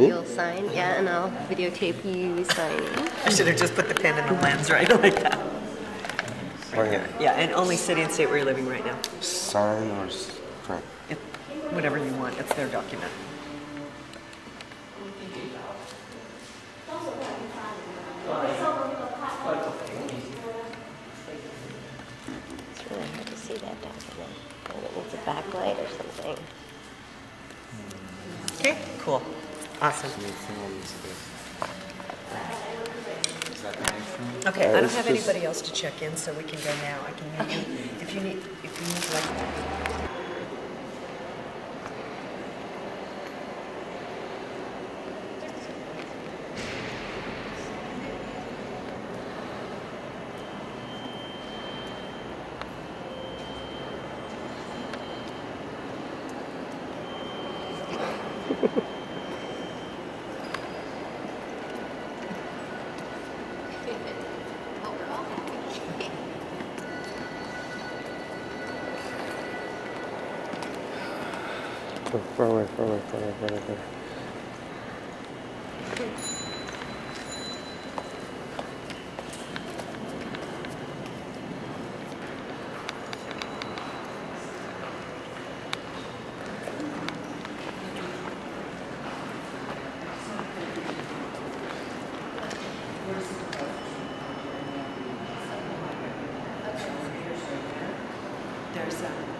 Me? You'll sign, yeah, and I'll videotape you signing. I should have just put the pen in the lens right like that. Oh, right here. Yeah, and only city and state where you're living right now. Sign or s- print? It, whatever you want, it's their document. It's really hard to see that document. Maybe it needs a backlight or something. Okay, cool. Awesome. Okay, I don't have just- anybody else to check in, so we can go now. I can meet you if you need, if you need like. Away, far away, far away, far away. Far away. There's a.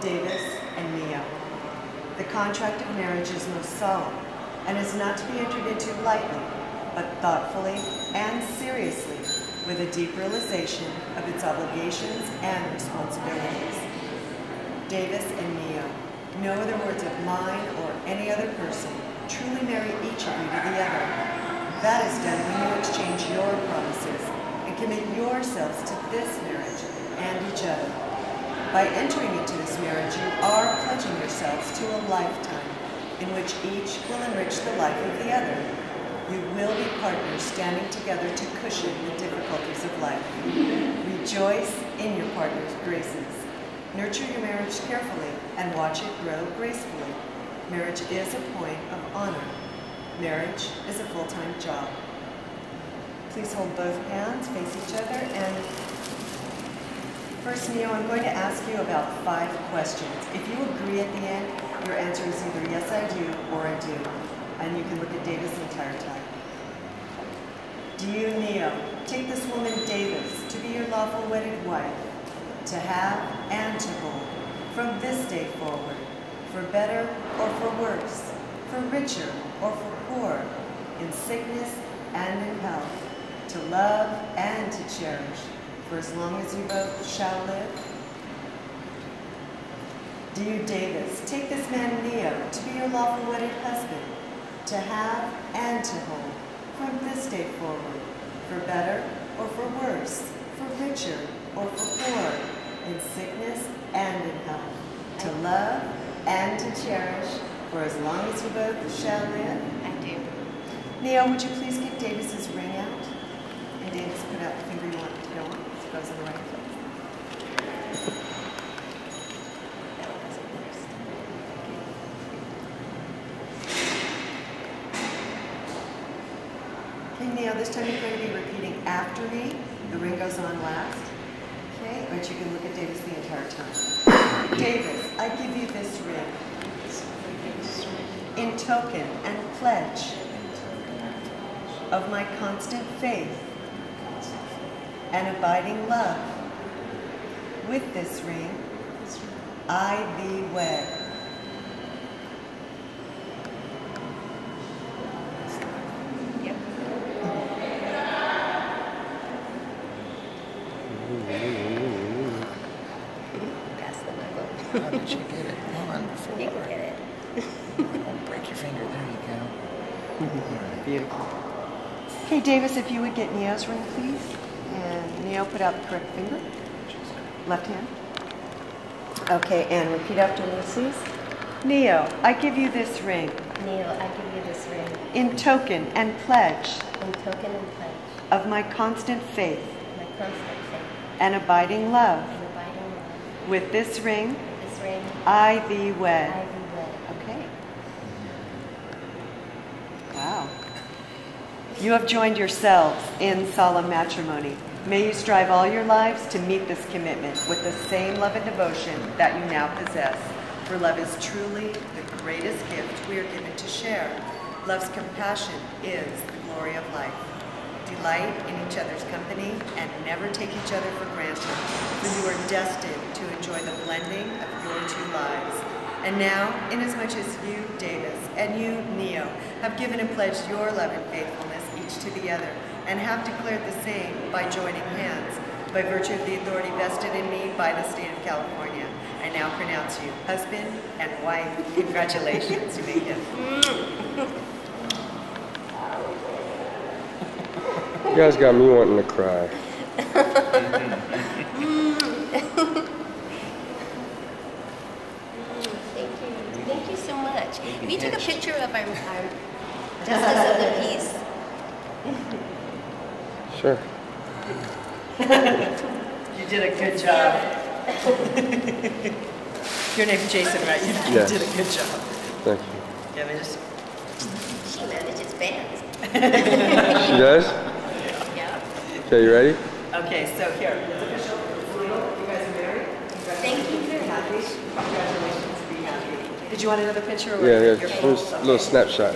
Davis and Mia. The contract of marriage is most solemn and is not to be entered into lightly, but thoughtfully and seriously with a deep realization of its obligations and responsibilities. Davis and Mia, no other words of mine or any other person, truly marry each of you to the other. That is done when you exchange your promises and commit yourselves to this marriage and each other. By entering into this marriage, you are pledging yourselves to a lifetime in which each will enrich the life of the other. You will be partners standing together to cushion the difficulties of life. Rejoice in your partner's graces. Nurture your marriage carefully and watch it grow gracefully. Marriage is a point of honor. Marriage is a full-time job. Please hold both hands, face each other, and first, Neo, I'm going to ask you about five questions. If you agree at the end, your answer is either yes, I do, or I do. And you can look at Davis the entire time. Do you, Neo, take this woman, Davis, to be your lawful wedded wife, to have and to hold, from this day forward, for better or for worse, for richer or for poor, in sickness and in health, to love and to cherish, for as long as you both shall live? Do you, Davis, take this man Neo to be your lawful wedded husband, to have and to hold, from this day forward, for better or for worse, for richer or for poor, in sickness and in health, to love and to cherish, for as long as you both shall live? I do. Neo, would you please give Davis's ring out? And Davis, put out the finger you want it to go on. It goes in the right place. Okay, Neo, this time you're going to be repeating after me. The ring goes on last. Okay, but you can look at Davis the entire time. Davis, I give you this ring in token and pledge of my constant faith and abiding love. With this ring, I thee wed. Yep. Pass the knuckle. How did you get it on before? You can get it. Break your finger. There you go. Beautiful. Okay, Davis, if you would get Neo's ring, please. And Neo, put out the correct finger. Left hand. Okay, and repeat after me, please. Neo, I give you this ring Neil, I give you this ring in token and pledge in token and pledge of my constant faith my constant faith and abiding love. and abiding love. With this ring, With this ring, I thee I wed. be wed. Okay. Wow. You have joined yourselves in solemn matrimony. May you strive all your lives to meet this commitment with the same love and devotion that you now possess. For love is truly the greatest gift we are given to share. Love's compassion is the glory of life. Delight in each other's company and never take each other for granted, for you are destined to enjoy the blending of your two lives. And now, inasmuch as you, Davis, and you, Neo, have given and pledged your love and faithfulness each to the other, and have declared the same by joining hands, by virtue of the authority vested in me by the state of California, I now pronounce you husband and wife. Congratulations, you may gift. You guys got me wanting to cry. Thank you. Thank you so much. We took a picture of our, our justice of the peace. Sure. You did a good job. Your name's Jason, right? You, you Yes. did a good job. Thank you. Yeah, they just She manages bands. She does? Yeah. Okay, you ready? Okay, so here, it's official. You guys are married. Thank you very Happy. Congratulations. Be happy. Did you want another picture? Or Yeah, yeah. Just a little snapshot.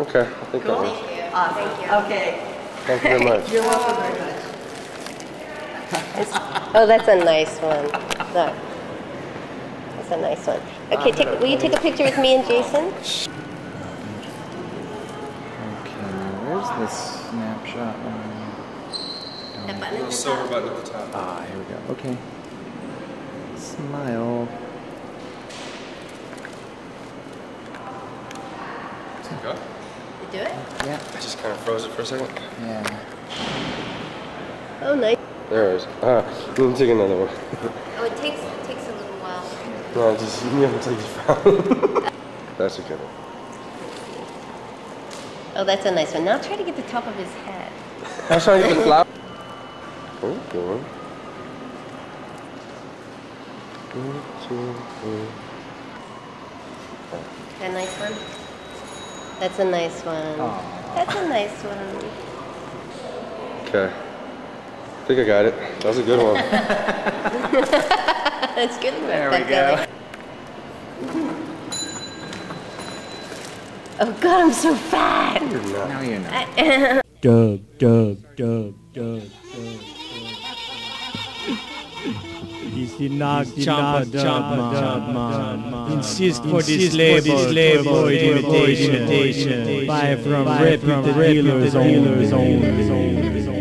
Okay. Okay, I think that Cool. works. Thank. Awesome. Thank you. Okay. Thank you very much. You're welcome very much. Oh, that's a nice one. Look. That's a nice one. Okay, take, will you take a picture with me and Jason? Okay, where's the snapshot one? That button at the silver button at the top. Ah, here we go. Okay. Smile. Go. You do it? Yeah. I just kind of froze it for a second. Yeah. Oh, nice. There it is. Ah, let me take another one. Oh, it takes, it takes a little while. No, just you have to take your phone. That's a good one. Oh, that's a nice one. Now try to get the top of his head. I was trying to get the flower. Oh, good one. One, two, three. That nice one? That's a nice one. Aw. That's a nice one. Okay. I think I got it. That was a good one. That's good. There we That go. Oh God, I'm so fat. Now you're not. Now you know. Dub, dub, dub, Isinag champa. Insist for this label to avoid imitation. Buy from reputed dealers only.